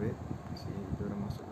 Weh Si orang masuk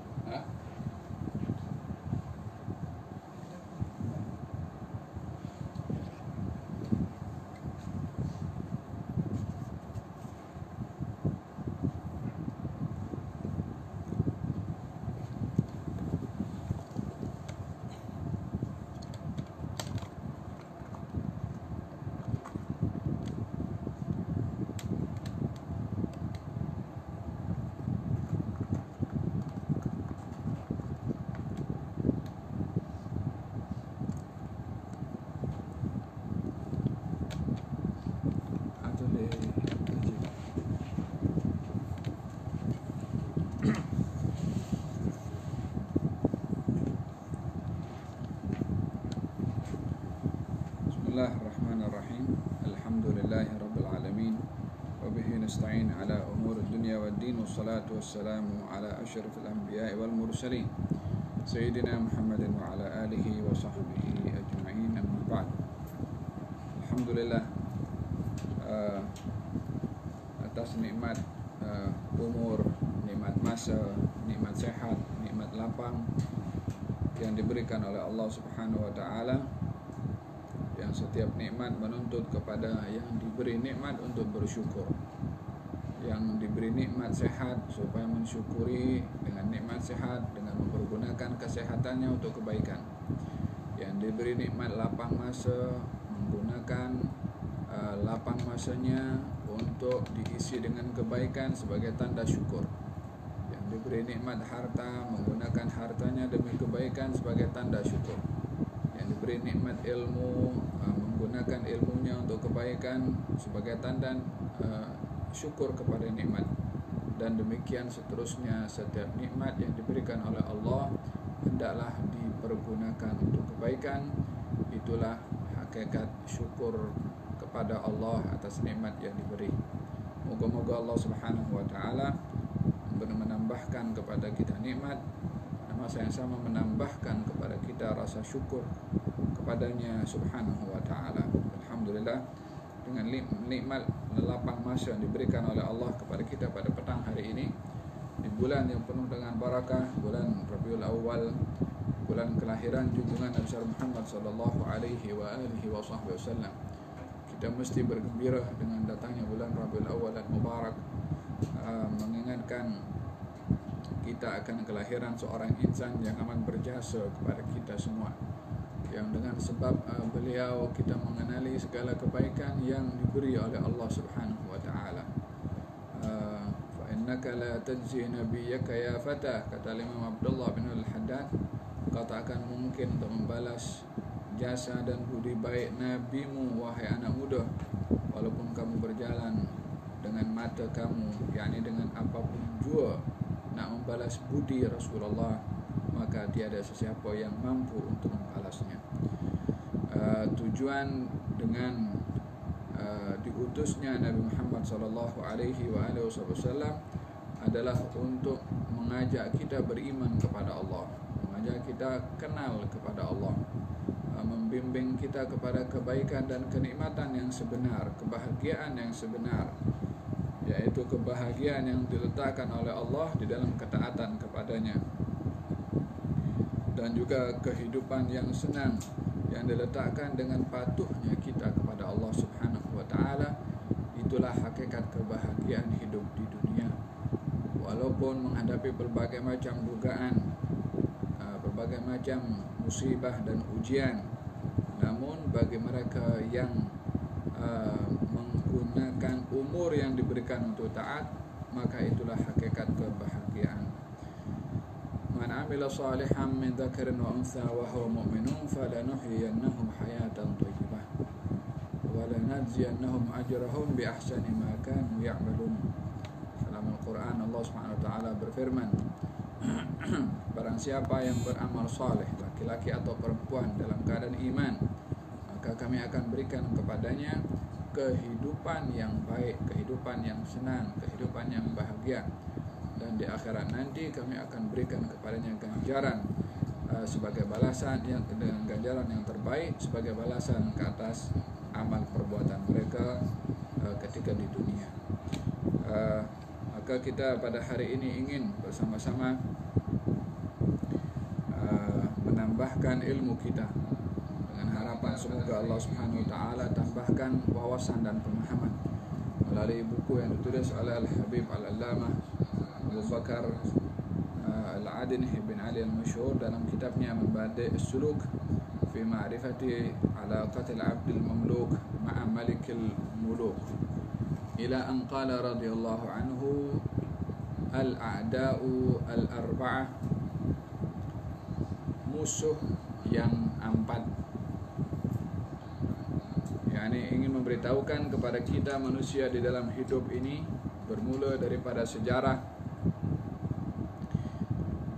ashrafil anbiya wal mursalin. Sayyidina Muhammadin wa ala alihi wa sahbihi ajma'in amma ba'd. Alhamdulillah uh, Atas nikmat uh, umur Nikmat masa Nikmat sehat Nikmat lapang Yang diberikan oleh Allah subhanahu wa ta'ala yang setiap nikmat menuntut kepada yang diberi nikmat untuk bersyukur yang diberi nikmat sehat supaya mensyukuri dengan nikmat sehat dengan mempergunakan kesehatannya untuk kebaikan. Yang diberi nikmat lapang masa menggunakan uh, lapang masanya untuk diisi dengan kebaikan sebagai tanda syukur. Yang diberi nikmat harta menggunakan hartanya demi kebaikan sebagai tanda syukur. Yang diberi nikmat ilmu uh, menggunakan ilmunya untuk kebaikan sebagai tanda uh, syukur kepada nikmat. Dan demikian seterusnya setiap nikmat yang diberikan oleh Allah hendaklah dipergunakan untuk kebaikan. Itulah hakikat syukur kepada Allah atas nikmat yang diberi. Moga-moga Allah Subhanahu wa taala menambahkan kepada kita nikmat masa yang sama menambahkan kepada kita rasa syukur kepadanya subhanahu wa ta'ala. Alhamdulillah dengan nikmat lapang masa yang diberikan oleh Allah kepada kita pada petang hari ini. Di bulan yang penuh dengan barakah bulan Rabiul Awal bulan kelahiran junjungan Nabi Muhammad sallallahu alaihi wa alihi wasallam. Kita mesti bergembira dengan datangnya bulan Rabiul Awal dan Mubarak uh, mengingatkan kita akan kelahiran seorang insan yang amat berjasa kepada kita semua yang dengan sebab uh, beliau kita mengenali segala kebaikan yang diberi oleh Allah Subhanahu wa taala. Uh, fa innaka la tajzi nabiyyaka ya fata kata Imam Abdullah bin Al-Haddad kata akan mungkin untuk membalas jasa dan budi baik nabimu wahai anak muda walaupun kamu berjalan dengan mata kamu yakni dengan apapun jua nak membalas budi Rasulullah maka tiada sesiapa yang mampu untuk membalasnya. Uh, tujuan dengan uh, diutusnya Nabi Muhammad sallallahu alaihi wasallam adalah untuk mengajak kita beriman kepada Allah mengajak kita kenal kepada Allah uh, membimbing kita kepada kebaikan dan kenikmatan yang sebenar kebahagiaan yang sebenar yaitu kebahagiaan yang diletakkan oleh Allah di dalam ketaatan kepadanya dan juga kehidupan yang senang yang diletakkan dengan patuhnya kita kepada Allah Subhanahu wa taala. Itulah hakikat kebahagiaan hidup di dunia. Walaupun menghadapi berbagai macam dugaan uh, berbagai macam musibah dan ujian namun bagi mereka yang uh, menggunakan umur yang diberikan untuk taat maka itulah hakikat kebahagiaan wa untha wa huwa mu'minun falanuhyiyannahu hayatan thayyibah wa lanajziyannahum ajrahum bi ahsani ma kanu ya'malun dalam Al-Quran Allah Subhanahu wa taala berfirman barang siapa yang beramal saleh laki-laki atau perempuan dalam keadaan iman maka kami akan berikan kepadanya kehidupan yang baik, kehidupan yang senang, kehidupan yang bahagia. Dan di akhirat nanti kami akan berikan kepadanya ganjaran uh, sebagai balasan yang dengan ganjaran yang terbaik sebagai balasan ke atas amal perbuatan mereka uh, ketika di dunia. Uh, Maka kita pada hari ini ingin bersama-sama uh, menambahkan ilmu kita dengan harapan semoga Allah Subhanahu wa taala tambahkan wawasan dan pemahaman melalui buku yang ditulis oleh Al-Habib Al-Allamah Zulfakar uh, Al-Adin bin Ali Al-Mashhur dalam kitabnya Mabadi As-Suluk Fi Ma'rifati Alaqat Al-Abd Al-Mamluk Ma'a Malik Al-Muluk Ila an qala radiyallahu anhu Al-A'da'u Al-Arba'ah Musuh yang empat yakni ingin memberitahukan kepada kita manusia di dalam hidup ini bermula daripada sejarah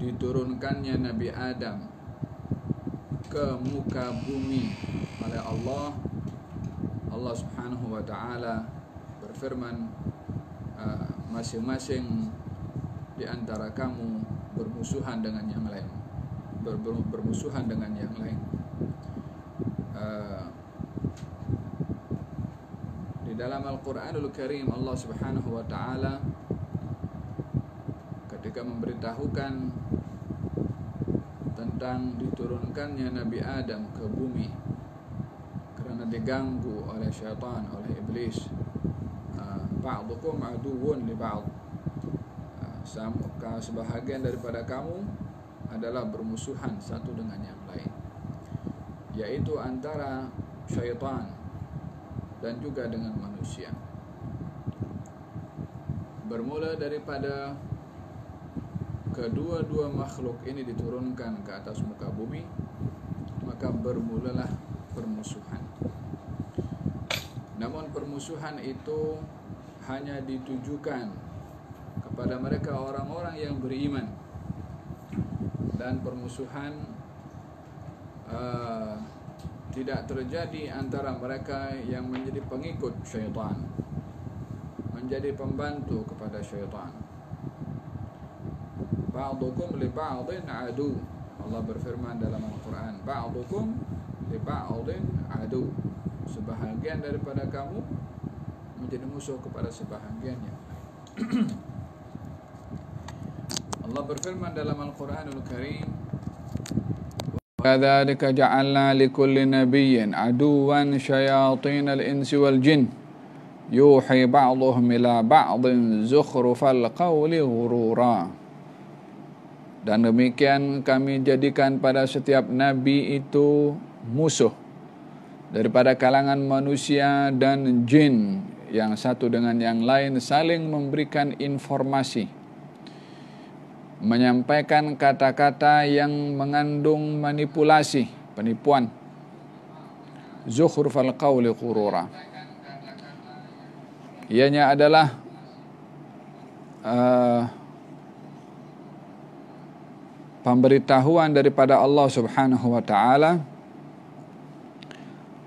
diturunkannya Nabi Adam ke muka bumi oleh Allah. Allah Subhanahu wa taala berfirman uh, masing-masing di antara kamu bermusuhan dengan yang lain. Ber, ber, bermusuhan dengan yang lain. Uh, di dalam Al-Quranul Karim Allah Subhanahu wa taala ketika memberitahukan tentang diturunkannya Nabi Adam ke bumi kerana diganggu oleh syaitan oleh iblis. Ba'dukum aduwwun li ba'd. Ha, sebahagian daripada kamu adalah bermusuhan satu dengan yang lain yaitu antara syaitan dan juga dengan manusia. Bermula daripada kedua-dua makhluk ini diturunkan ke atas muka bumi maka bermulalah permusuhan. Namun permusuhan itu hanya ditujukan kepada mereka orang-orang yang beriman. Dan permusuhan uh, tidak terjadi antara mereka yang menjadi pengikut syaitan menjadi pembantu kepada syaitan ba'dukum li ba'din adu Allah berfirman dalam Al-Quran ba'dukum li ba'din adu sebahagian daripada kamu menjadi musuh kepada sebahagiannya. Allah berfirman dalam Al-Quranul Karim وَكَذَلِكَ جَعَلْنَا لِكُلِّ نَبِيٍّ عَدُوًا شَيَاطِينَ الْإِنْسِ وَالْجِنِّ يُوحِي بَعْضُهُمْ إِلَى بَعْضٍ زُخْرُفَ الْقَوْلِ غُرُورًا Dan demikian kami jadikan pada setiap nabi itu musuh daripada kalangan manusia dan jin yang satu dengan yang lain saling memberikan informasi menyampaikan kata-kata yang mengandung manipulasi penipuan. Zukhrufal qawli qurura ianya adalah uh, pemberitahuan daripada Allah Subhanahu wa taala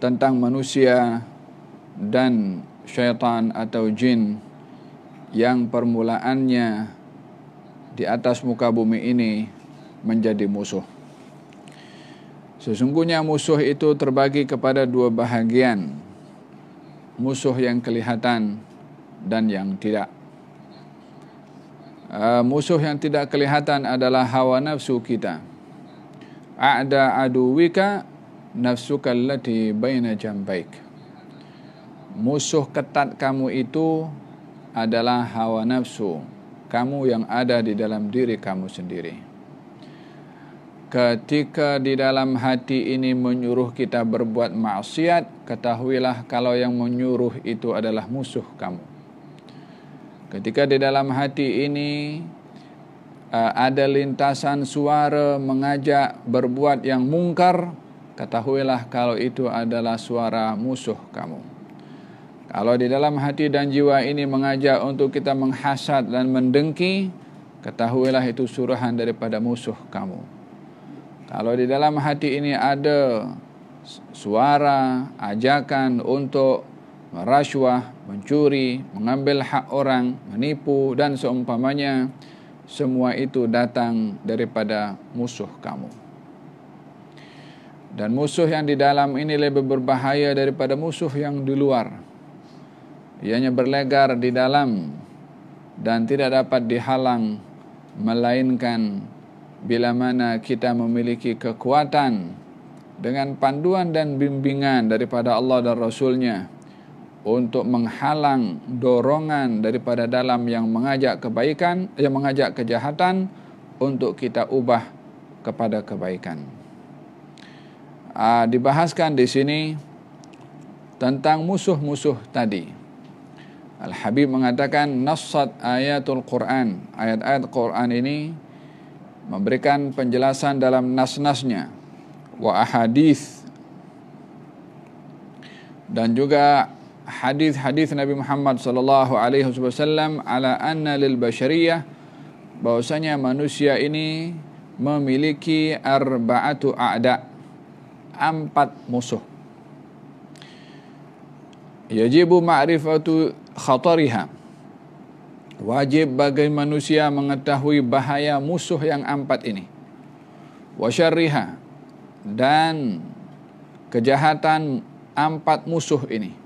tentang manusia dan syaitan atau jin yang permulaannya di atas muka bumi ini menjadi musuh. Sesungguhnya musuh itu terbagi kepada dua bahagian. Musuh yang kelihatan dan yang tidak. Uh, musuh yang tidak kelihatan adalah hawa nafsu kita. A'da aduwika nafsuka allati baina jambaika musuh ketat kamu itu adalah hawa nafsu kamu yang ada di dalam diri kamu sendiri. Ketika di dalam hati ini menyuruh kita berbuat maksiat, ketahuilah kalau yang menyuruh itu adalah musuh kamu. Ketika di dalam hati ini uh, ada lintasan suara mengajak berbuat yang mungkar, ketahuilah kalau itu adalah suara musuh kamu. Kalau di dalam hati dan jiwa ini mengajak untuk kita menghasad dan mendengki, ketahuilah itu suruhan daripada musuh kamu. Kalau di dalam hati ini ada suara, ajakan untuk merasuah, mencuri, mengambil hak orang, menipu dan seumpamanya, semua itu datang daripada musuh kamu. Dan musuh yang di dalam ini lebih berbahaya daripada musuh yang di luar ianya berlegar di dalam dan tidak dapat dihalang melainkan bila mana kita memiliki kekuatan dengan panduan dan bimbingan daripada Allah dan Rasulnya untuk menghalang dorongan daripada dalam yang mengajak kebaikan yang mengajak kejahatan untuk kita ubah kepada kebaikan. Ah, dibahaskan di sini tentang musuh-musuh tadi. Al-Habib mengatakan nassat ayatul Quran. Ayat-ayat Quran ini memberikan penjelasan dalam nas-nasnya wa ahadith dan juga hadis-hadis Nabi Muhammad sallallahu alaihi wasallam ala anna lil bashariyah bahwasanya manusia ini memiliki arba'atu a'da empat musuh. Yajibu ma'rifatu khatariha wajib bagi manusia mengetahui bahaya musuh yang empat ini wa dan kejahatan empat musuh ini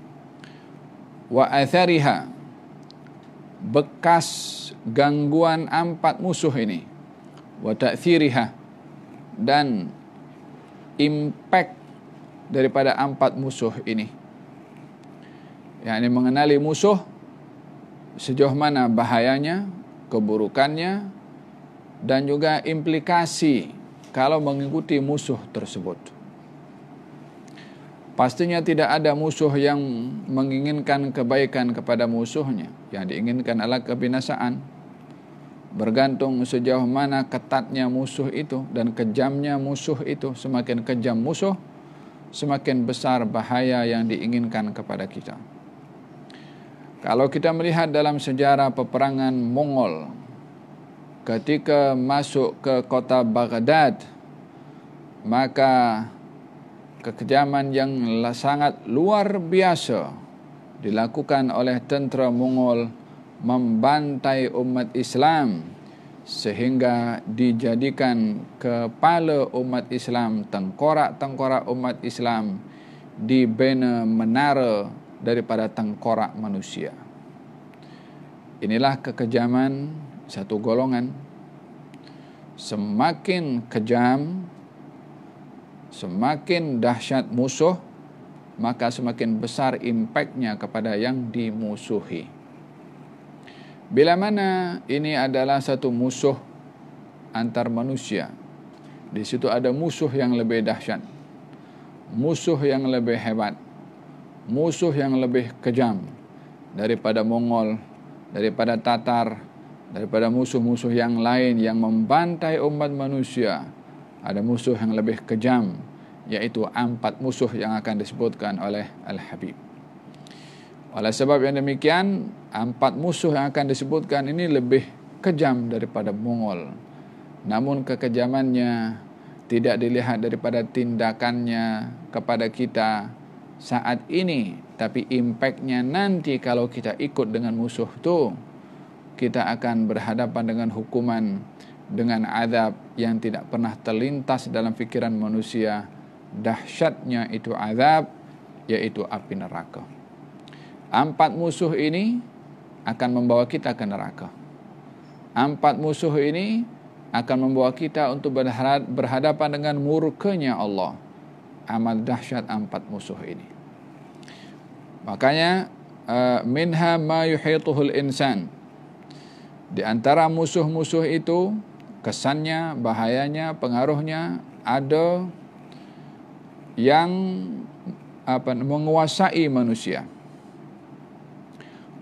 wa athariha. Bekas gangguan empat musuh ini. Wa ta'thiriha. Dan impact daripada empat musuh ini. Yakni mengenali musuh sejauh mana bahayanya, keburukannya dan juga implikasi kalau mengikuti musuh tersebut. Pastinya tidak ada musuh yang menginginkan kebaikan kepada musuhnya. Yang diinginkan adalah kebinasaan. Bergantung sejauh mana ketatnya musuh itu dan kejamnya musuh itu. Semakin kejam musuh, semakin besar bahaya yang diinginkan kepada kita. Kalau kita melihat dalam sejarah peperangan Mongol ketika masuk ke kota Baghdad maka kekejaman yang sangat luar biasa dilakukan oleh tentera Mongol membantai umat Islam sehingga dijadikan kepala umat Islam tengkorak-tengkorak umat Islam di bena menara daripada tengkorak manusia. Inilah kekejaman satu golongan. Semakin kejam, semakin dahsyat musuh, maka semakin besar impaknya kepada yang dimusuhi. Bila mana ini adalah satu musuh antar manusia, di situ ada musuh yang lebih dahsyat, musuh yang lebih hebat, musuh yang lebih kejam daripada Mongol, daripada Tatar, daripada musuh-musuh yang lain yang membantai umat manusia. Ada musuh yang lebih kejam, yaitu empat musuh yang akan disebutkan oleh Al-Habib. Oleh sebab yang demikian, empat musuh yang akan disebutkan ini lebih kejam daripada Mongol. Namun kekejamannya tidak dilihat daripada tindakannya kepada kita, saat ini tapi impactnya nanti kalau kita ikut dengan musuh tu kita akan berhadapan dengan hukuman dengan azab yang tidak pernah terlintas dalam fikiran manusia dahsyatnya itu azab yaitu api neraka empat musuh ini akan membawa kita ke neraka empat musuh ini akan membawa kita untuk berhadapan dengan murkanya Allah amat dahsyat empat musuh ini. Makanya uh, minha ma yuhituhul insan. Di antara musuh-musuh itu kesannya, bahayanya, pengaruhnya ada yang apa menguasai manusia.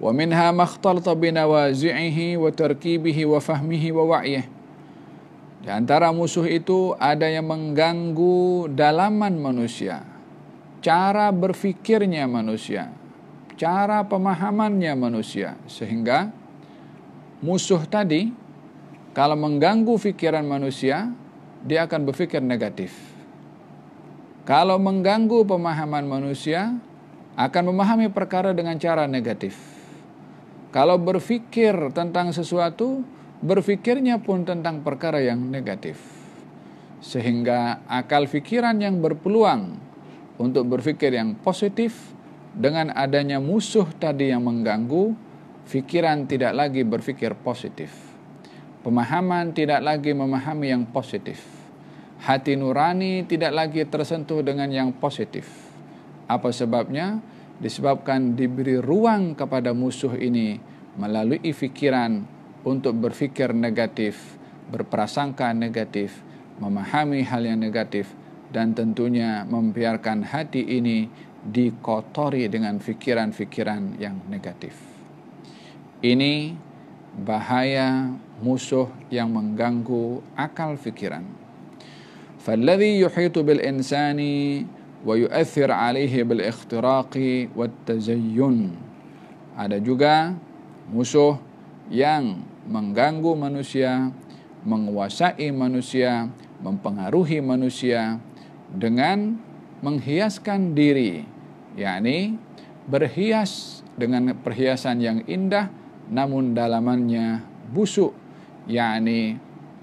Wa minha makhtalta binawazi'ihi wa tarkibihi wa fahmihi wa wa'yihi. Di antara musuh itu ada yang mengganggu dalaman manusia, cara berfikirnya manusia, cara pemahamannya manusia, sehingga musuh tadi kalau mengganggu fikiran manusia, dia akan berfikir negatif. Kalau mengganggu pemahaman manusia, akan memahami perkara dengan cara negatif. Kalau berfikir tentang sesuatu, berfikirnya pun tentang perkara yang negatif. Sehingga akal fikiran yang berpeluang untuk berfikir yang positif dengan adanya musuh tadi yang mengganggu fikiran tidak lagi berfikir positif. Pemahaman tidak lagi memahami yang positif. Hati nurani tidak lagi tersentuh dengan yang positif. Apa sebabnya? Disebabkan diberi ruang kepada musuh ini melalui fikiran untuk berfikir negatif, berprasangka negatif, memahami hal yang negatif dan tentunya membiarkan hati ini dikotori dengan fikiran-fikiran yang negatif. Ini bahaya musuh yang mengganggu akal fikiran. فالذي يحيط بالإنسان ويؤثر عليه بالاختراق والتزين ada juga musuh yang mengganggu manusia, menguasai manusia, mempengaruhi manusia dengan menghiaskan diri, yakni berhias dengan perhiasan yang indah namun dalamannya busuk yakni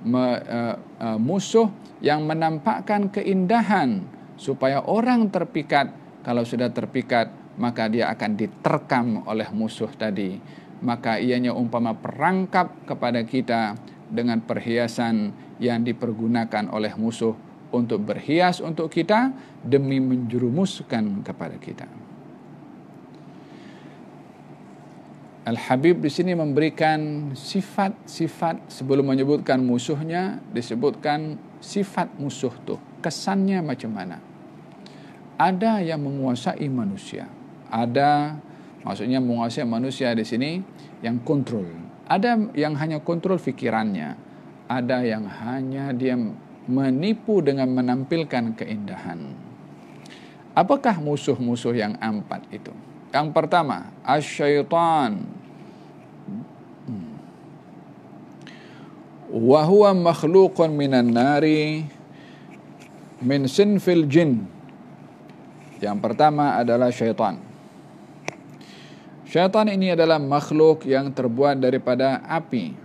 me, uh, uh, musuh yang menampakkan keindahan supaya orang terpikat kalau sudah terpikat maka dia akan diterkam oleh musuh tadi maka ianya umpama perangkap kepada kita dengan perhiasan yang dipergunakan oleh musuh untuk berhias untuk kita demi menjerumuskan kepada kita. Al-Habib di sini memberikan sifat-sifat sebelum menyebutkan musuhnya disebutkan sifat musuh tu kesannya macam mana. Ada yang menguasai manusia. Ada maksudnya menguasai manusia di sini yang kontrol. Ada yang hanya kontrol fikirannya. Ada yang hanya dia menipu dengan menampilkan keindahan. Apakah musuh-musuh yang empat itu? Yang pertama, asyaitan. Wa huwa makhluqun minan nari min sinfil jin. Yang pertama adalah syaitan. Syaitan ini adalah makhluk yang terbuat daripada api.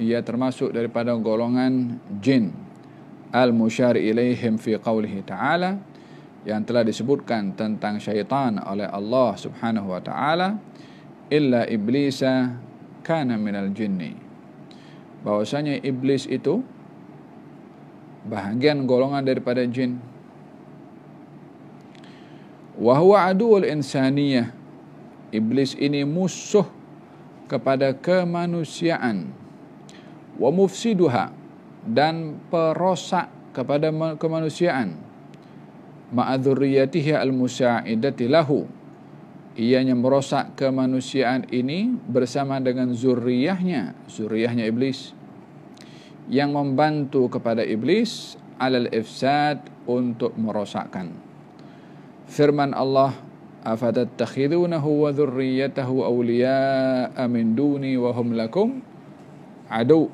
Ia termasuk daripada golongan jin. Al musyar ilaihim fi qawlihi ta'ala yang telah disebutkan tentang syaitan oleh Allah subhanahu wa ta'ala illa iblisa kana minal jinni. Bahwasanya iblis itu bahagian golongan daripada jin. Wa huwa aduul insaniyah. Iblis ini musuh kepada kemanusiaan. Wa mufsiduha. Dan perosak kepada kemanusiaan ma'adzurriyatihi al-musa'idati lahu ianya merosak kemanusiaan ini bersama dengan zuriyahnya, zuriyahnya iblis yang membantu kepada iblis alal ifsad untuk merosakkan. Firman Allah, "Afatattakhidunahu wa dzurriyyatahu awliya'a min duni wa hum lakum adu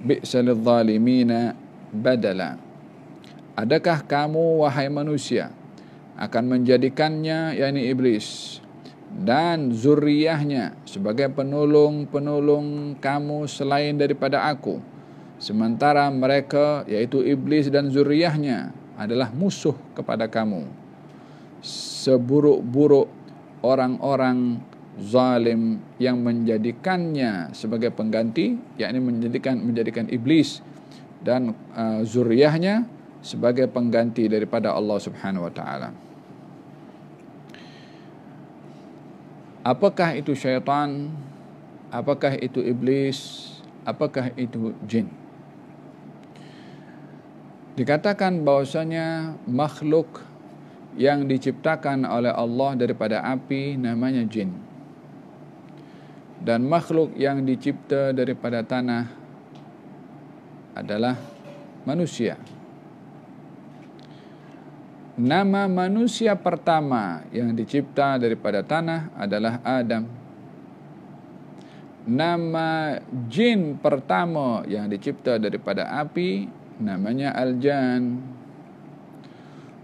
bi'sal zalimina badala." Adakah kamu wahai manusia akan menjadikannya yakni iblis dan zuriyahnya sebagai penolong-penolong kamu selain daripada aku. Sementara mereka yaitu iblis dan zuriyahnya adalah musuh kepada kamu. Seburuk-buruk orang-orang zalim yang menjadikannya sebagai pengganti yakni menjadikan menjadikan iblis dan uh, zuriyahnya sebagai pengganti daripada Allah Subhanahu wa taala. Apakah itu syaitan? Apakah itu iblis? Apakah itu jin? Dikatakan bahwasanya makhluk yang diciptakan oleh Allah daripada api namanya jin. Dan makhluk yang dicipta daripada tanah adalah manusia. Nama manusia pertama yang dicipta daripada tanah adalah Adam. Nama jin pertama yang dicipta daripada api namanya Al-Jan.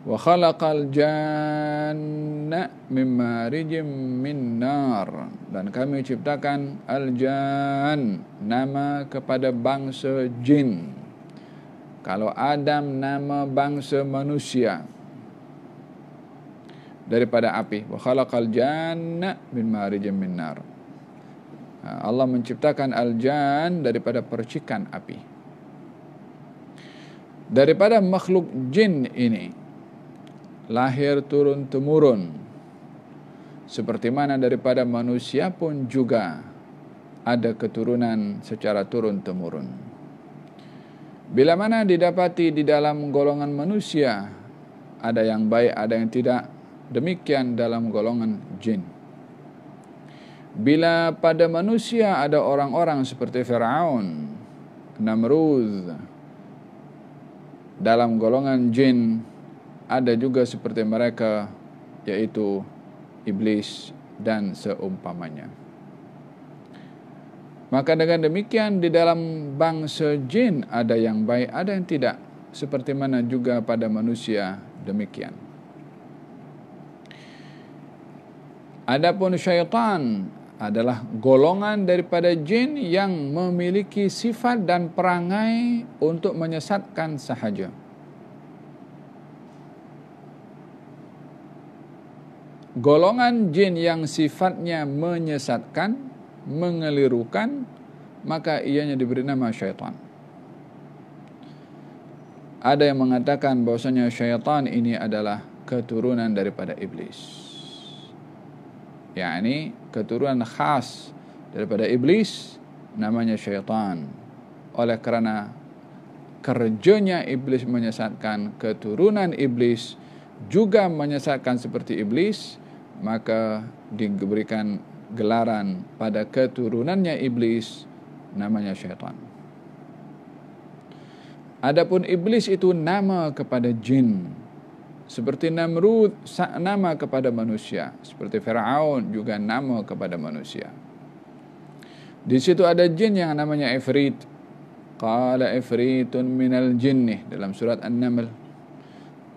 Wa khalaqal janna min marijim min nar. Dan kami ciptakan Al-Jan, nama kepada bangsa jin. Kalau Adam nama bangsa manusia, daripada api wa khalaqal janna min marijin min nar Ha, Allah menciptakan al-jan daripada percikan api. Daripada makhluk jin ini lahir turun temurun seperti mana daripada manusia pun juga ada keturunan secara turun temurun. Bila mana didapati di dalam golongan manusia ada yang baik, ada yang tidak, demikian dalam golongan jin. Bila pada manusia ada orang-orang seperti Firaun, Namrud, dalam golongan jin ada juga seperti mereka yaitu iblis dan seumpamanya. Maka dengan demikian di dalam bangsa jin ada yang baik, ada yang tidak. Seperti mana juga pada manusia demikian. Adapun syaitan adalah golongan daripada jin yang memiliki sifat dan perangai untuk menyesatkan sahaja. Golongan jin yang sifatnya menyesatkan, mengelirukan, maka ianya diberi nama syaitan. Ada yang mengatakan bahwasanya syaitan ini adalah keturunan daripada iblis yakni keturunan khas daripada iblis namanya syaitan. Oleh kerana kerjanya iblis menyesatkan keturunan iblis juga menyesatkan seperti iblis maka diberikan gelaran pada keturunannya iblis namanya syaitan. Adapun iblis itu nama kepada jin seperti Namrud nama kepada manusia. Seperti Firaun juga nama kepada manusia. Di situ ada jin yang namanya Ifrit. Qala ifritun minal jinni dalam surat An-Naml.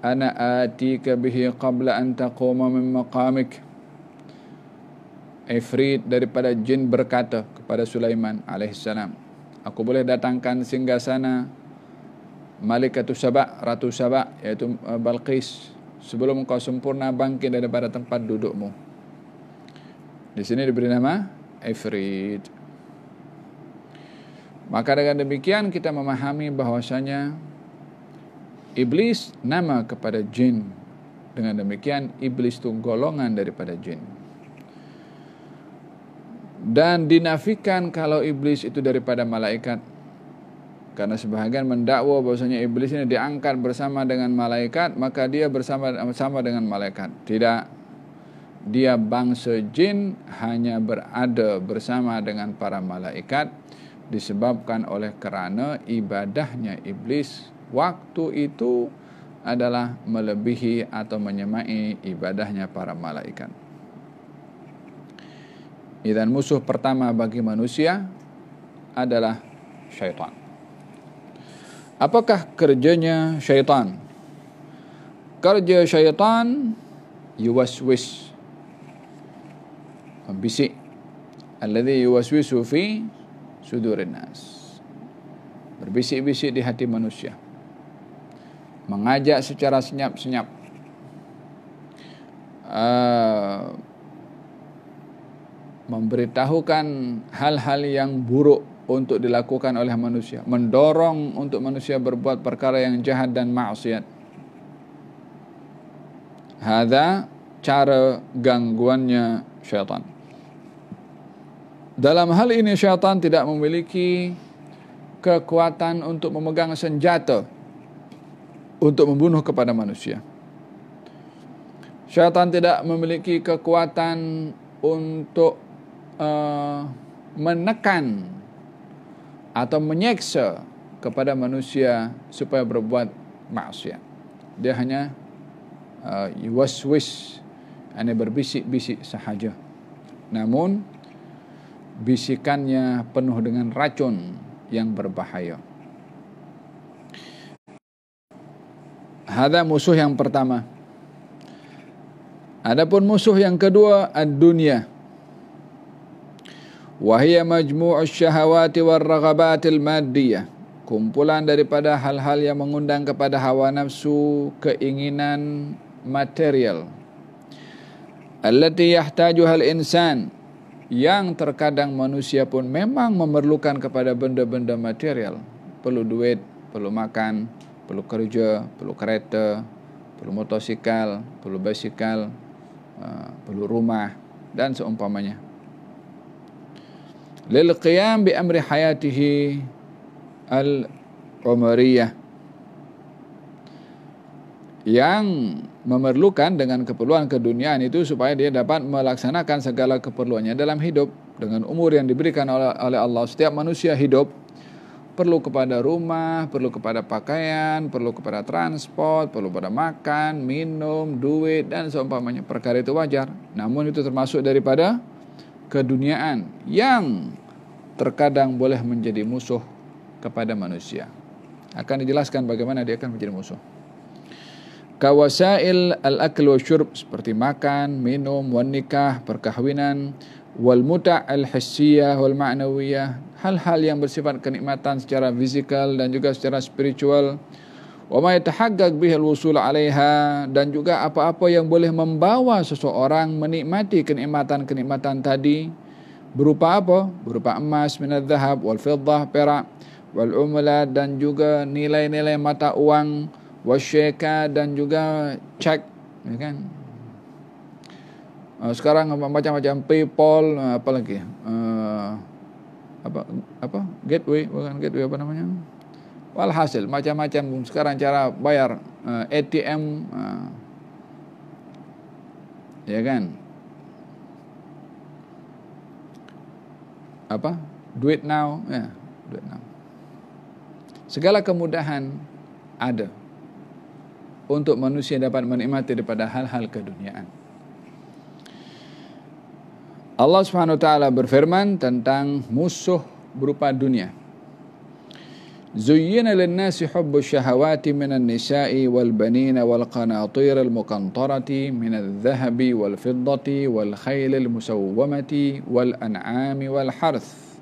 Ana atika bihi qabla an taquma min maqamik. Ifrit daripada jin berkata kepada Sulaiman alaihissalam aku boleh datangkan singgah sana Malikatus Sabak, Ratu Sabak iaitu uh, Balqis sebelum kau sempurna bangkit daripada tempat dudukmu. Di sini diberi nama Ifrit. Maka dengan demikian kita memahami bahwasanya iblis nama kepada jin. Dengan demikian iblis itu golongan daripada jin. Dan dinafikan kalau iblis itu daripada malaikat karena sebahagian mendakwa bahwasanya iblis ini diangkat bersama dengan malaikat maka dia bersama sama dengan malaikat tidak dia bangsa jin hanya berada bersama dengan para malaikat disebabkan oleh kerana ibadahnya iblis waktu itu adalah melebihi atau menyemai ibadahnya para malaikat. Dan musuh pertama bagi manusia adalah syaitan. Apakah kerjanya syaitan? Kerja syaitan yuwaswis membisik alladhi yuwaswisu fi sudurin nas. Berbisik-bisik di hati manusia. Mengajak secara senyap-senyap. Uh, memberitahukan hal-hal yang buruk untuk dilakukan oleh manusia. Mendorong untuk manusia berbuat perkara yang jahat dan maksiat. Hadza cara gangguannya syaitan. Dalam hal ini syaitan tidak memiliki kekuatan untuk memegang senjata untuk membunuh kepada manusia. Syaitan tidak memiliki kekuatan untuk uh, menekan atau menyeksa kepada manusia supaya berbuat maksiat. Dia hanya uh, waswis, hanya berbisik-bisik sahaja. Namun bisikannya penuh dengan racun yang berbahaya. Hada musuh yang pertama. Adapun musuh yang kedua ad-dunya majmu'us syahawati war raghabatil maddiyah kumpulan daripada hal-hal yang mengundang kepada hawa nafsu keinginan material allati yahtajuha al-insan yang terkadang manusia pun memang memerlukan kepada benda-benda material. Perlu duit, perlu makan, perlu kerja, perlu kereta, perlu motosikal, perlu basikal, uh, perlu rumah dan seumpamanya. Bi amri hayatihi al-umariyah yang memerlukan dengan keperluan keduniaan itu supaya dia dapat melaksanakan segala keperluannya dalam hidup dengan umur yang diberikan oleh Allah setiap manusia hidup perlu kepada rumah, perlu kepada pakaian, perlu kepada transport, perlu kepada makan, minum, duit dan seumpamanya. Perkara itu wajar. Namun itu termasuk daripada keduniaan yang terkadang boleh menjadi musuh kepada manusia. Akan dijelaskan bagaimana dia akan menjadi musuh kawasail al-akl wa syurb seperti makan, minum, wan nikah, perkahwinan, wal muta' al-hissiyah wal ma'nawiyah, hal-hal yang bersifat kenikmatan secara fizikal dan juga secara spiritual. Wa ma yatahaqqaq bihi al-wusul 'alaiha. Dan juga apa-apa yang boleh membawa seseorang menikmati kenikmatan-kenikmatan tadi berupa apa? Berupa emas, minadh dhahab wal fiddah, perak, wal umla dan juga nilai-nilai mata uang wasyeka dan juga cek ya kan? Uh, sekarang macam-macam PayPal uh, apa lagi? Uh, apa apa? Gateway bukan gateway apa namanya walhasil macam-macam sekarang cara bayar uh, ATM uh, ya kan apa duit now ya duit now segala kemudahan ada untuk manusia dapat menikmati daripada hal-hal keduniaan. Allah Subhanahu wa taala berfirman tentang musuh berupa dunia. Wal qanatir al muqantarati min adh-dhahabi wal fiddati wal khayl al musawwamati wal an'ami wal harth.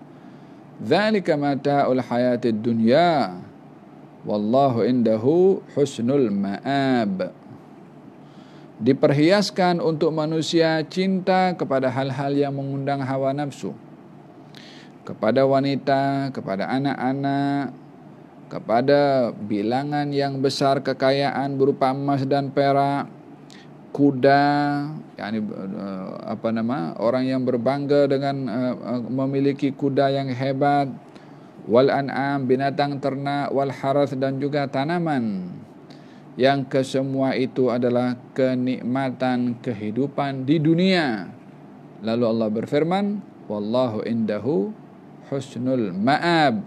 Dhalika mata'ul hayatid dunya wallahu indahu husnul ma'ab diperhiaskan untuk manusia cinta kepada hal-hal yang mengundang hawa nafsu. Kepada wanita kepada anak-anak kepada bilangan yang besar kekayaan berupa emas dan perak kuda yakni eh, apa nama orang yang berbangga dengan uh, memiliki kuda yang hebat wal an'am binatang ternak wal harath dan juga tanaman. Yang kesemua itu adalah kenikmatan kehidupan di dunia. Lalu Allah berfirman wallahu indahu husnul ma'ab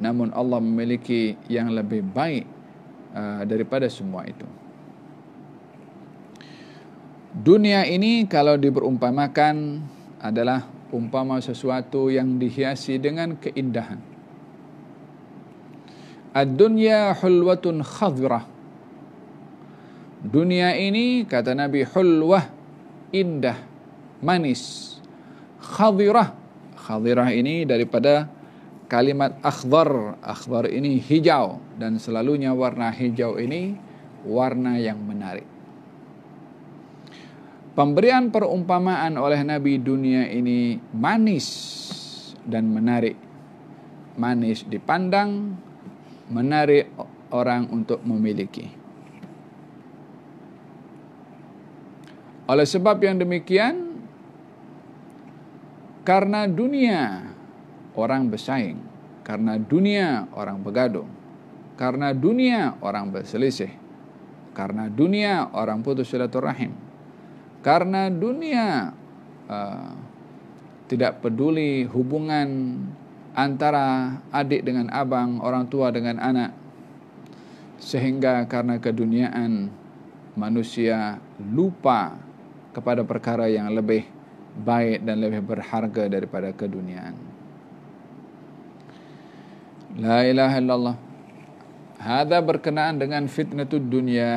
namun Allah memiliki yang lebih baik uh, daripada semua itu dunia ini kalau diperumpamakan adalah umpama sesuatu yang dihiasi dengan keindahan Ad-dunya hulwatun khadrah. Dunia ini kata Nabi hulwah indah, manis. Khadirah. Khadirah ini daripada kalimat akhdar. Akhdar ini hijau dan selalunya warna hijau ini warna yang menarik. Pemberian perumpamaan oleh Nabi dunia ini manis dan menarik. Manis dipandang, menarik orang untuk memiliki. Oleh sebab yang demikian, karena dunia orang bersaing, karena dunia orang bergaduh, karena dunia orang berselisih, karena dunia orang putus silaturahim, karena dunia uh, tidak peduli hubungan antara adik dengan abang, orang tua dengan anak. Sehingga karena keduniaan manusia lupa kepada perkara yang lebih baik dan lebih berharga daripada keduniaan. La ilaha illallah. Hada berkenaan dengan fitnatud dunia.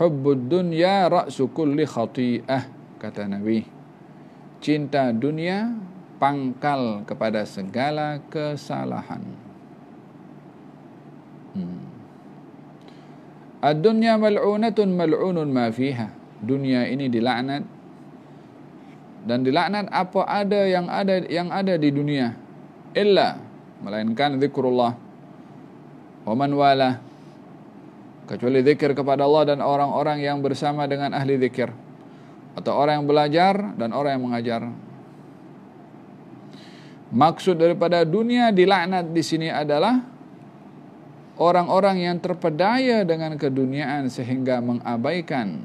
Hubbud dunya ra'su kulli khati'ah kata Nabi. Cinta dunia pangkal kepada segala kesalahan. Hmm. Ad-dunya mal'unatun mal'unun ma fiha. Dunia ini dilaknat dan dilaknat apa ada yang ada yang ada di dunia illa melainkan zikrullah. Wa man wala kecuali zikir kepada Allah dan orang-orang yang bersama dengan ahli zikir. Atau orang yang belajar dan orang yang mengajar. Maksud daripada dunia dilaknat di sini adalah orang-orang yang terpedaya dengan keduniaan sehingga mengabaikan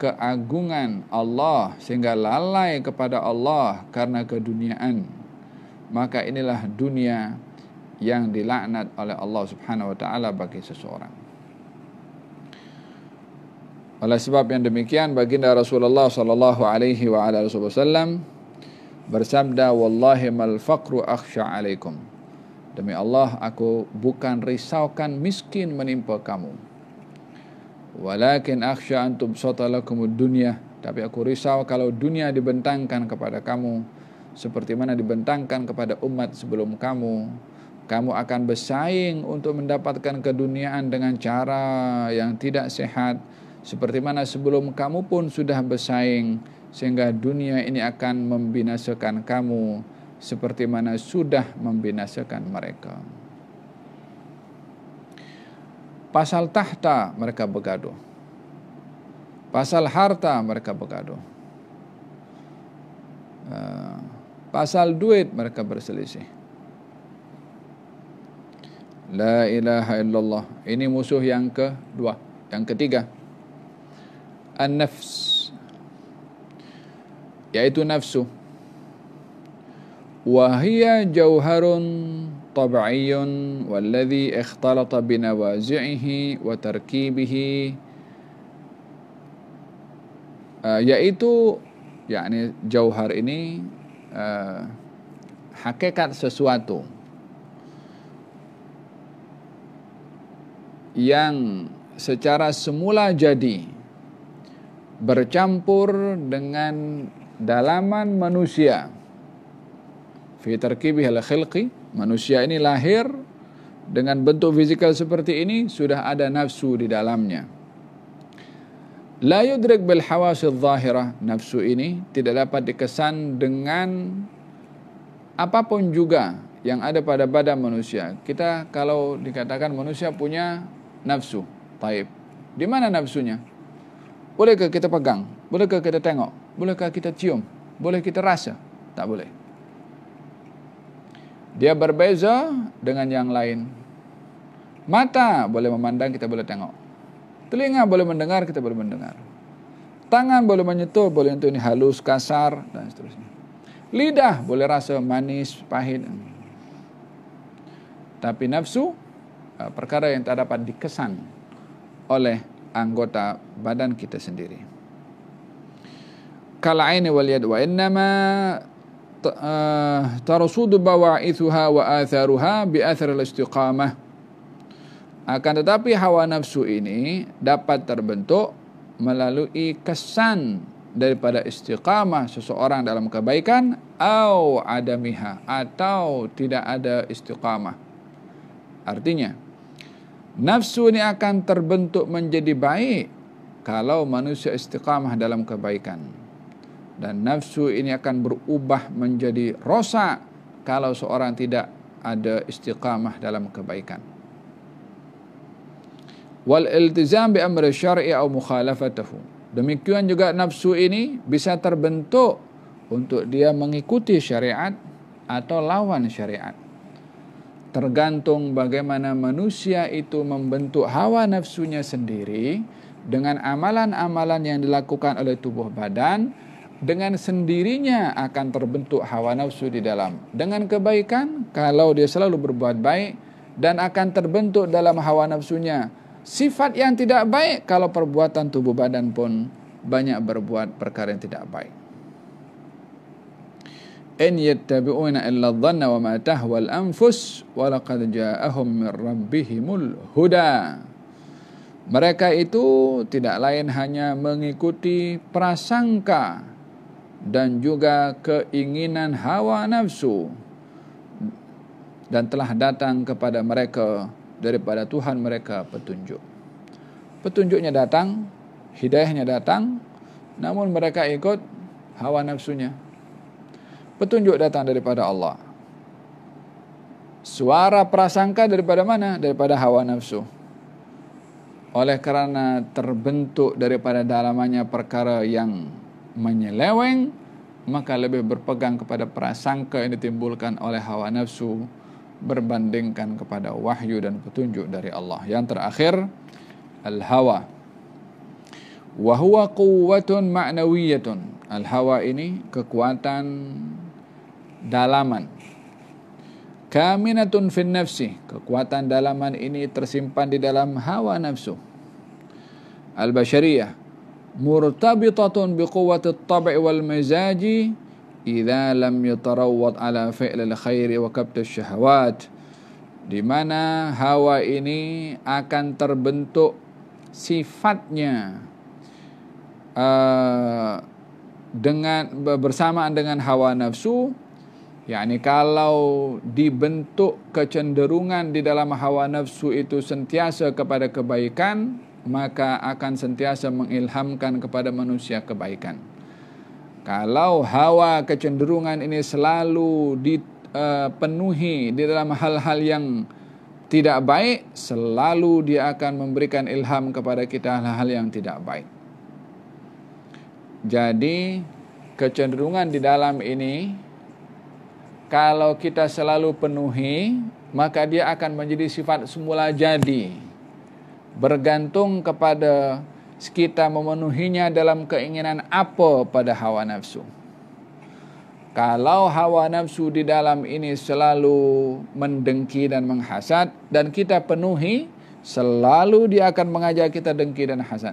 keagungan Allah sehingga lalai kepada Allah karena keduniaan maka inilah dunia yang dilaknat oleh Allah Subhanahu wa taala bagi seseorang. Oleh sebab yang demikian baginda Rasulullah sallallahu alaihi wa ala wasallam bersabda wallahi mal faqru akhsha alaikum. Demi Allah aku bukan risaukan miskin menimpa kamu. Walakin akhsha antum satalakum dunya. Tapi aku risau kalau dunia dibentangkan kepada kamu seperti mana dibentangkan kepada umat sebelum kamu. Kamu akan bersaing untuk mendapatkan keduniaan dengan cara yang tidak sehat. Seperti mana sebelum kamu pun sudah bersaing sehingga dunia ini akan membinasakan kamu seperti mana sudah membinasakan mereka. Pasal tahta mereka bergaduh. Pasal harta mereka bergaduh. Uh, pasal duit mereka berselisih. La ilaha illallah. Ini musuh yang kedua. Yang ketiga. An-nafs. Yaitu nafsu. Wahia jauharun طبيعي والذي اختلط بنوازعه وتركيبه uh, yaitu yakni jauhar ini uh, hakikat sesuatu yang secara semula jadi bercampur dengan dalaman manusia fi tarkibihi al-khilqi manusia ini lahir dengan bentuk fizikal seperti ini sudah ada nafsu di dalamnya. La yudrik bil hawasil zahirah nafsu ini tidak dapat dikesan dengan apapun juga yang ada pada badan manusia. Kita kalau dikatakan manusia punya nafsu, taib. Di mana nafsunya? Bolehkah kita pegang? Bolehkah kita tengok? Bolehkah kita cium? Boleh kita rasa? Tak boleh. Dia berbeza dengan yang lain. Mata boleh memandang, kita boleh tengok. Telinga boleh mendengar, kita boleh mendengar. Tangan boleh menyentuh, boleh menyentuh ini halus, kasar, dan seterusnya. Lidah boleh rasa manis, pahit. Tapi nafsu, eh, perkara yang tak dapat dikesan oleh anggota badan kita sendiri. Kala ini wal yad wa innama tarsudu bawa'ithuha wa atharuha bi athar al-istiqamah akan tetapi hawa nafsu ini dapat terbentuk melalui kesan daripada istiqamah seseorang dalam kebaikan atau adamiha atau tidak ada istiqamah artinya nafsu ini akan terbentuk menjadi baik kalau manusia istiqamah dalam kebaikan dan nafsu ini akan berubah menjadi rosak kalau seorang tidak ada istiqamah dalam kebaikan. Wal iltizam bi amri syar'i atau mukhalafatahu. Demikian juga nafsu ini bisa terbentuk untuk dia mengikuti syariat atau lawan syariat. Tergantung bagaimana manusia itu membentuk hawa nafsunya sendiri dengan amalan-amalan yang dilakukan oleh tubuh badan dengan sendirinya akan terbentuk hawa nafsu di dalam. Dengan kebaikan, kalau dia selalu berbuat baik dan akan terbentuk dalam hawa nafsunya sifat yang tidak baik kalau perbuatan tubuh badan pun banyak berbuat perkara yang tidak baik. In yattabi'una illa dhanna wa ma tahwa al-anfus wa laqad ja'ahum min rabbihimul huda. Mereka itu tidak lain hanya mengikuti prasangka dan juga keinginan hawa nafsu dan telah datang kepada mereka daripada Tuhan mereka petunjuk. Petunjuknya datang, hidayahnya datang, namun mereka ikut hawa nafsunya. Petunjuk datang daripada Allah. Suara prasangka daripada mana? Daripada hawa nafsu. Oleh kerana terbentuk daripada dalamannya perkara yang menyeleweng, maka lebih berpegang kepada prasangka yang ditimbulkan oleh hawa nafsu berbandingkan kepada wahyu dan petunjuk dari Allah. Yang terakhir, al-hawa. Wa huwa quwwatun ma'nawiyatun. Al-hawa ini kekuatan dalaman. Kaminatun fin nafsi. Kekuatan dalaman ini tersimpan di dalam hawa nafsu. Al-bashariyah murtabitatun biquwwati at-tab' wal mazaji idza lam yatarawwad ala fi'l al-khair wa kabt syahawat di mana hawa ini akan terbentuk sifatnya uh, dengan bersamaan dengan hawa nafsu. Yakni kalau dibentuk kecenderungan di dalam hawa nafsu itu sentiasa kepada kebaikan maka akan sentiasa mengilhamkan kepada manusia kebaikan kalau hawa kecenderungan ini selalu dipenuhi uh, di dalam hal-hal yang tidak baik, selalu dia akan memberikan ilham kepada kita hal-hal yang tidak baik. Jadi, kecenderungan di dalam ini, kalau kita selalu penuhi, maka dia akan menjadi sifat semula jadi. Bergantung kepada kita memenuhinya dalam keinginan apa pada hawa nafsu. Kalau hawa nafsu di dalam ini selalu mendengki dan menghasad dan kita penuhi, selalu dia akan mengajak kita dengki dan hasad.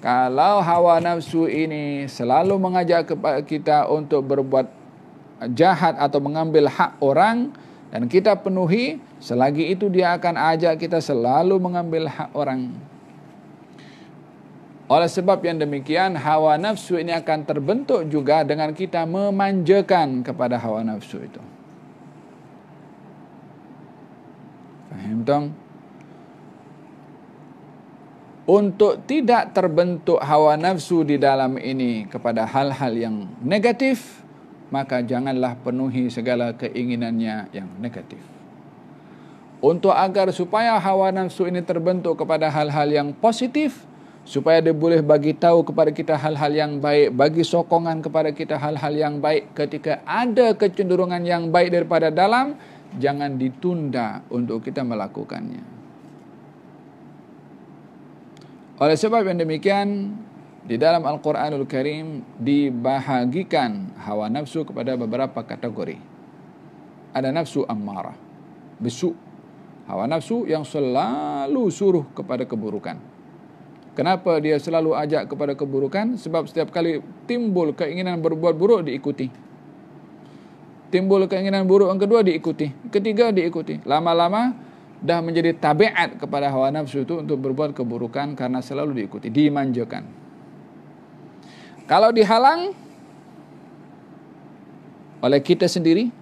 Kalau hawa nafsu ini selalu mengajak kita untuk berbuat jahat atau mengambil hak orang dan kita penuhi, selagi itu dia akan ajak kita selalu mengambil hak orang. Oleh sebab yang demikian, hawa nafsu ini akan terbentuk juga dengan kita memanjakan kepada hawa nafsu itu. Faham tong? Untuk tidak terbentuk hawa nafsu di dalam ini kepada hal-hal yang negatif, maka janganlah penuhi segala keinginannya yang negatif. Untuk agar supaya hawa nafsu ini terbentuk kepada hal-hal yang positif, supaya dia boleh bagi tahu kepada kita hal-hal yang baik, bagi sokongan kepada kita hal-hal yang baik ketika ada kecenderungan yang baik daripada dalam, jangan ditunda untuk kita melakukannya. Oleh sebab yang demikian, di dalam Al-Quranul Karim dibahagikan hawa nafsu kepada beberapa kategori. Ada nafsu ammarah, besuk. Hawa nafsu yang selalu suruh kepada keburukan. Kenapa dia selalu ajak kepada keburukan? Sebab setiap kali timbul keinginan berbuat buruk diikuti. Timbul keinginan buruk yang kedua diikuti. Ketiga diikuti. Lama-lama dah menjadi tabiat kepada hawa nafsu itu untuk berbuat keburukan karena selalu diikuti, dimanjakan. Kalau dihalang oleh kita sendiri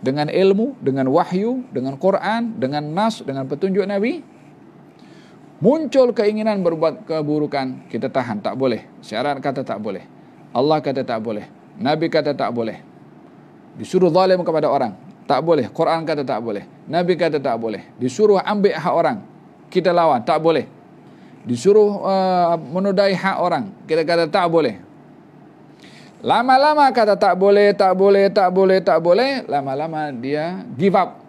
dengan ilmu, dengan wahyu, dengan Quran, dengan nas, dengan petunjuk Nabi, muncul keinginan berbuat keburukan, kita tahan, tak boleh. Syarat kata tak boleh. Allah kata tak boleh. Nabi kata tak boleh. Disuruh zalim kepada orang, tak boleh. Quran kata tak boleh. Nabi kata tak boleh. Disuruh ambil hak orang, kita lawan, tak boleh. Disuruh uh, menodai hak orang, kita kata tak boleh. Lama-lama kata tak boleh, tak boleh, tak boleh, tak boleh. Lama-lama dia give up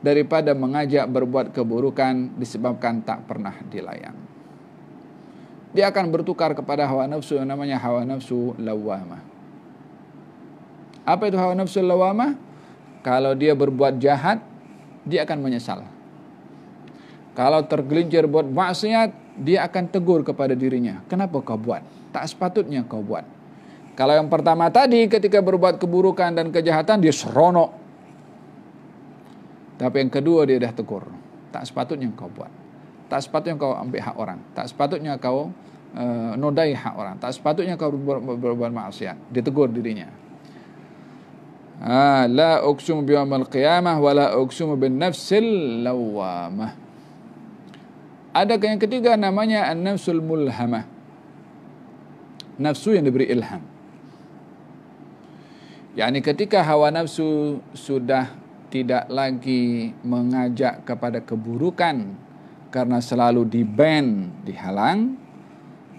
daripada mengajak berbuat keburukan disebabkan tak pernah dilayang. Dia akan bertukar kepada hawa nafsu yang namanya hawa nafsu lawamah. Apa itu hawa nafsu lawamah? Kalau dia berbuat jahat, dia akan menyesal. Kalau tergelincir buat maksiat, dia akan tegur kepada dirinya. Kenapa kau buat? Tak sepatutnya kau buat. Kalau yang pertama tadi ketika berbuat keburukan dan kejahatan, dia seronok tapi yang kedua dia dah tegur. Tak sepatutnya kau buat. Tak sepatutnya kau ambil hak orang. Tak sepatutnya kau uh, nodai hak orang. Tak sepatutnya kau berbuat, berbuat maksiat. Dia tegur dirinya. Ha, la uqsimu bi yawmil qiyamah wa la uqsimu bin nafsil lawamah. Ada yang ketiga namanya an-nafsul mulhamah. Nafsu yang diberi ilham. yakni ketika hawa nafsu sudah tidak lagi mengajak kepada keburukan karena selalu diban dihalang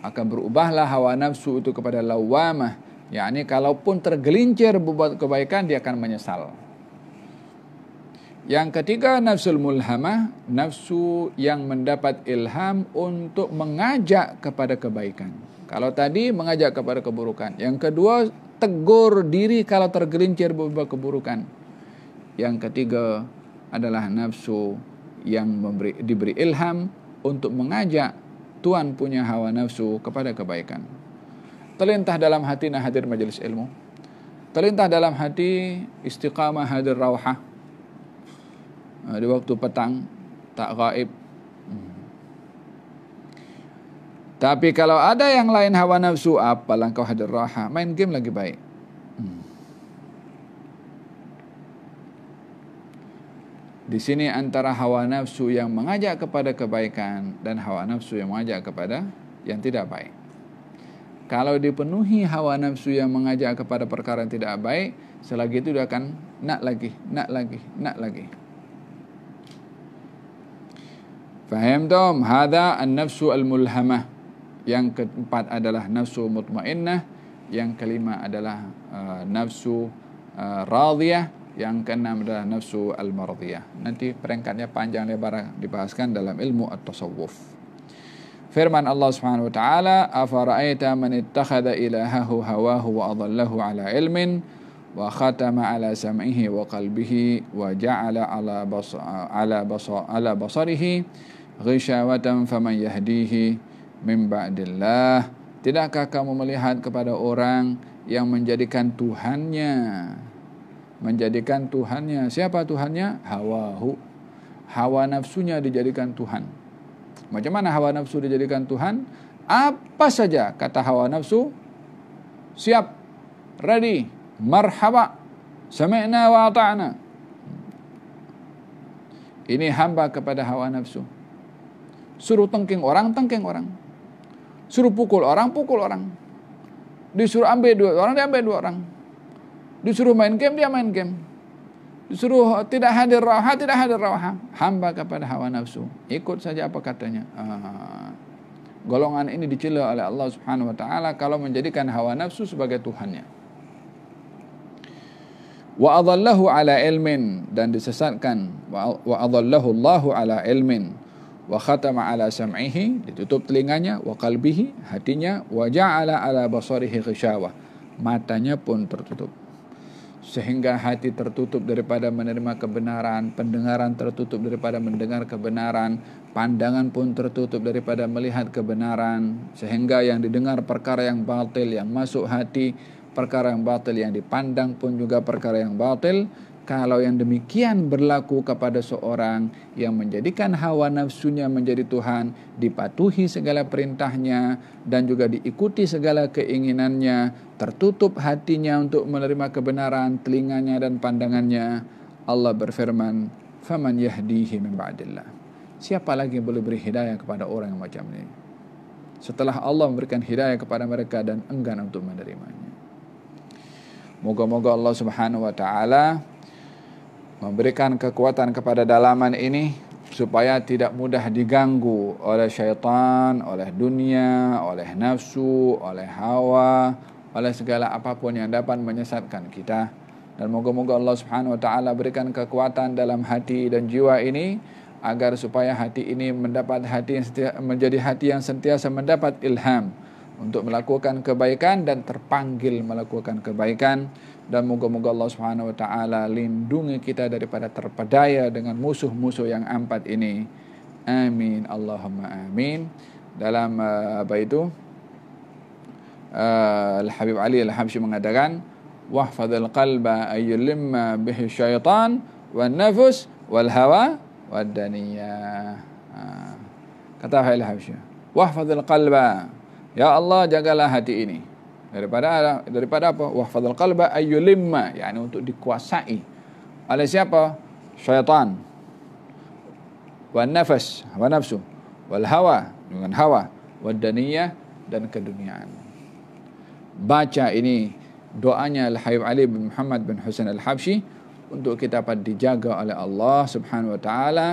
akan berubahlah hawa nafsu itu kepada lawamah yakni kalaupun tergelincir berbuat kebaikan dia akan menyesal. Yang ketiga nafsul mulhamah nafsu yang mendapat ilham untuk mengajak kepada kebaikan. Kalau tadi mengajak kepada keburukan. Yang kedua tegur diri kalau tergelincir beberapa keburukan. Yang ketiga adalah nafsu yang memberi, diberi ilham untuk mengajak Tuhan punya hawa nafsu kepada kebaikan. Terlintah dalam hati nak hadir majlis ilmu. Terlintah dalam hati istiqamah hadir rawhah. Di waktu petang tak gaib Tapi kalau ada yang lain hawa nafsu, apalah kau hadir raha, main game lagi baik. Di sini antara hawa nafsu yang mengajak kepada kebaikan dan hawa nafsu yang mengajak kepada yang tidak baik. Kalau dipenuhi hawa nafsu yang mengajak kepada perkara yang tidak baik, selagi itu dia akan nak lagi, nak lagi, nak lagi. Faham tom? Hada an-nafsu al-mulhamah. Yang keempat adalah nafsu mutmainnah, yang kelima adalah uh, nafsu uh, radiyah, yang keenam adalah nafsu al-mardiyah. Nanti peringkatnya panjang lebar dibahaskan dalam ilmu at-tasawuf. Firman Allah Subhanahu wa taala, "Afara'aita man ittakhadha ilahahu hawahu wa adallahu ala ilmin wa khatama ala sam'ihi wa qalbihi wa ja'ala ala bas ala bas ala basarihi ghishawatan faman yahdihi min ba'dillah tidakkah kamu melihat kepada orang yang menjadikan tuhannya menjadikan tuhannya. Siapa tuhannya? Hawahu hawa nafsunya dijadikan tuhan. Macam mana hawa nafsu dijadikan tuhan? Apa saja kata hawa nafsu. Siap. Ready. Marhaba. Sami'na wa ata'na. Ini hamba kepada hawa nafsu. Suruh tengking orang tengking orang. Suruh pukul orang, pukul orang. Disuruh ambil dua orang, dia ambil dua orang. Disuruh main game, dia main game. Disuruh tidak hadir rawaha, tidak hadir rawaha. Hamba kepada hawa nafsu. Ikut saja apa katanya. Ah. Golongan ini dicela oleh Allah Subhanahu wa taala kalau menjadikan hawa nafsu sebagai tuhannya. Wa adallahu ala ilmin dan disesatkan wa adallahu Allahu ala ilmin wa khatama ala sam'ihi ditutup telinganya wa qalbihi hatinya wa ja'ala ala basarihi ghishawa matanya pun tertutup sehingga hati tertutup daripada menerima kebenaran pendengaran tertutup daripada mendengar kebenaran pandangan pun tertutup daripada melihat kebenaran. Sehingga yang didengar perkara yang batil yang masuk hati perkara yang batil yang dipandang pun juga perkara yang batil kalau yang demikian berlaku kepada seorang yang menjadikan hawa nafsunya menjadi Tuhan, dipatuhi segala perintahnya dan juga diikuti segala keinginannya, tertutup hatinya untuk menerima kebenaran, telinganya dan pandangannya, Allah berfirman, "Faman yahdihi min ba'dillah." Siapa lagi yang boleh beri hidayah kepada orang yang macam ini? Setelah Allah memberikan hidayah kepada mereka dan enggan untuk menerimanya. Moga-moga Allah Subhanahu wa taala memberikan kekuatan kepada dalaman ini supaya tidak mudah diganggu oleh syaitan, oleh dunia, oleh nafsu, oleh hawa, oleh segala apa pun yang dapat menyesatkan kita. Dan moga-moga Allah Subhanahu wa taala berikan kekuatan dalam hati dan jiwa ini agar supaya hati ini mendapat hati yang setiasa, menjadi hati yang sentiasa mendapat ilham untuk melakukan kebaikan dan terpanggil melakukan kebaikan dan moga-moga Allah Subhanahu wa taala lindungi kita daripada terpedaya dengan musuh-musuh yang empat ini. Amin Allahumma amin. Dalam uh, apa itu? Uh, Al-Habib Ali Al-Habsyi mengatakan wahfadhil qalba ayyulimma bihi syaitan wan nafs wal hawa wad daniyah. Uh, kata Al-Habsyi, wahfadhil qalba Ya Allah jagalah hati ini daripada daripada apa? Wahfadzal qalba ayyulimma yakni untuk dikuasai. Oleh siapa? Syaitan. Wa nafas wa nafsu. Wal hawa dengan hawa. Wa daniyah dan keduniaan. Baca ini doanya Al-Habib Ali bin Muhammad bin Husain Al-Habsyi untuk kita dapat dijaga oleh Allah Subhanahu wa taala.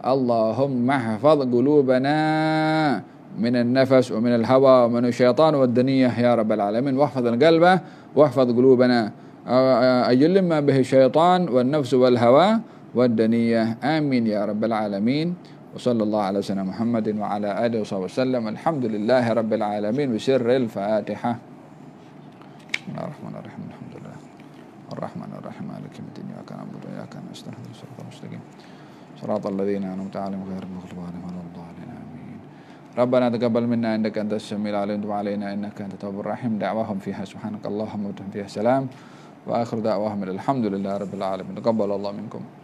Allahumma hafaz qulubana من النفس ومن الهوى ومن الشيطان والدنية يا رب العالمين. واحفظ القلب واحفظ قلوبنا. أجل ما به الشيطان والنفس والهوى والدنية آمين يا رب العالمين. وصلى الله على سيدنا محمد وعلى آله وصحبه وسلم. الحمد لله رب العالمين. بسر الفاتحة. بسم الله الرحمن الرحيم. الحمد لله. الرحمن الرحيم. مالك يوم الدين؟ إياك نعبد وإياك نستعين. صراط المستقيم. صراط الذين أنعمت عليهم غير المغضوب عليهم ربنا تقبل منا إنك أنت السميع العليم. وتب علينا إنك أنت التواب الرحيم. دعواهم فيها سبحانك اللهم وبحمدك فيها سلام. وآخر دعواهم الحمد لله رب العالمين. تقبل الله منكم.